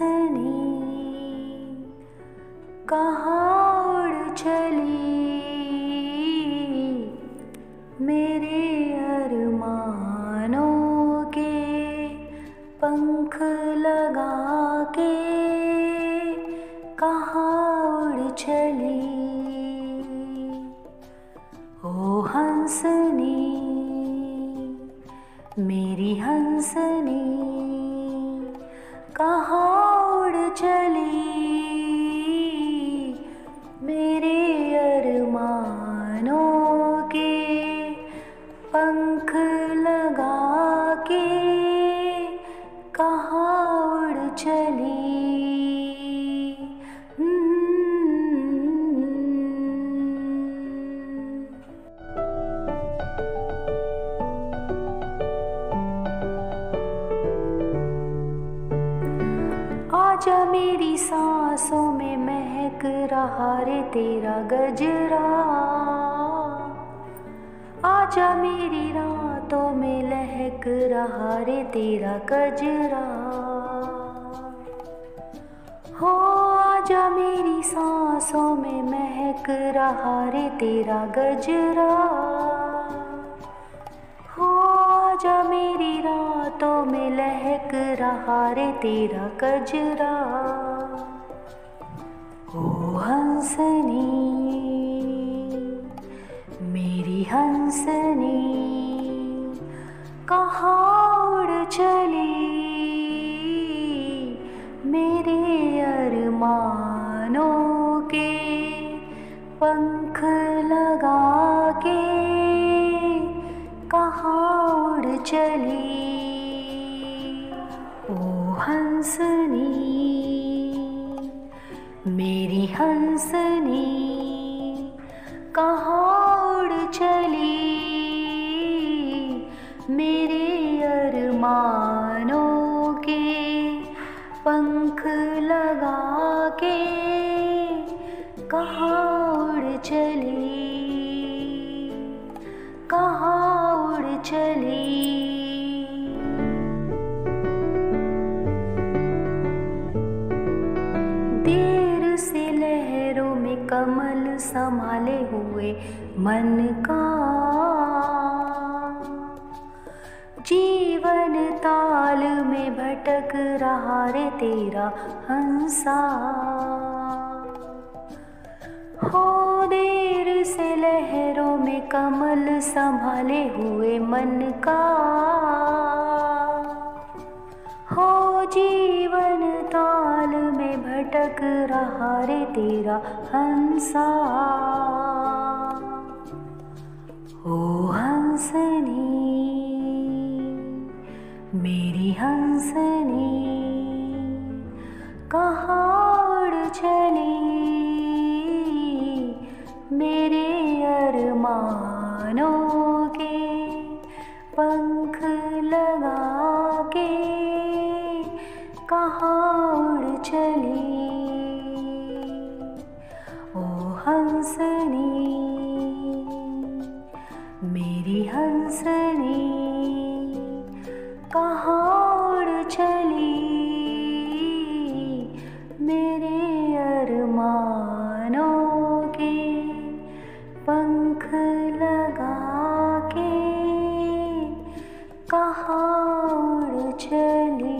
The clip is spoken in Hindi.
सनसनी कहाँ उड़ चली? मेरे अरमानों के पंख लगा के कहाँ उड़ चली? ओ हंसनी, मेरी हंसनी, कहाँ चली। मेरे अरमानों के पंख लगा के कहाँ उड़ चली? मेरी सांसों में महक रहा रे तेरा गजरा। आजा मेरी रातों में लहक रहा रे तेरा गजरा। हो, आजा मेरी सांसों में महक रहा रे तेरा गजरा। आजा मेरी रातों में लहक रहा रे तेरा कजरा। ओ हंसनी, मेरी हंसनी, कहाँ चली? मेरे अरमानों के पंख चली। ओ हंसनी, मेरी हंसनी, कहाँ चली? मेरे अरमानों के पंख लगा के कहाँ चली? कमल संभाले हुए मन का। जीवन ताल में भटक रहा रे तेरा हंसा। हो देर से लहरों में कमल संभाले हुए मन का। हो ताल भटक रहा रे तेरा हंसा। ओ हंसनी, मेरी हंसनी कहाँ चली मेरे अरमानों के पंख लगा के कहाँ चली। हंसनी, मेरी हंसनी कहाँ उड़ चली, मेरे अरमानों के पंख लगा के कहाँ उड़ चली।